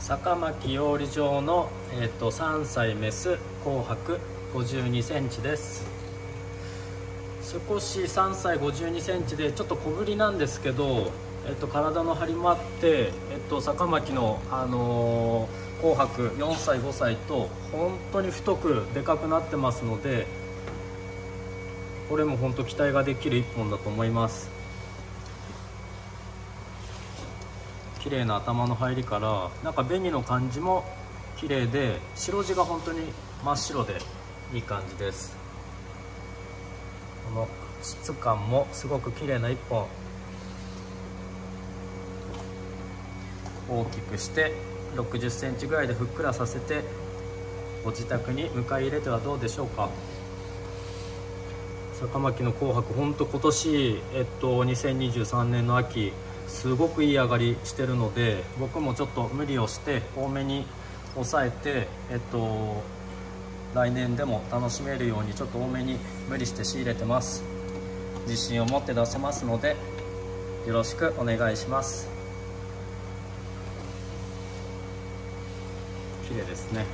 坂巻養鯉場の、えーと、3歳メス紅白5 2センチです。少し3歳5 2センチでちょっと小ぶりなんですけど、えーと、体の張りもあって、えーと、坂巻の、あのー、紅白4歳5歳と本当に太くでかくなってますのでこれも本当期待ができる1本だと思います。綺麗な頭の入りからなんか紅の感じも綺麗で白地が本当に真っ白でいい感じです。この質感もすごく綺麗な1本。大きくして6 0センチぐらいでふっくらさせてご自宅に迎え入れてはどうでしょうか。坂巻の紅白本当今年えっと2023年の秋すごくいい上がりしてるので僕もちょっと無理をして多めに抑えてえっと来年でも楽しめるようにちょっと多めに無理して仕入れてます。自信を持って出せますのでよろしくお願いします。綺麗ですね。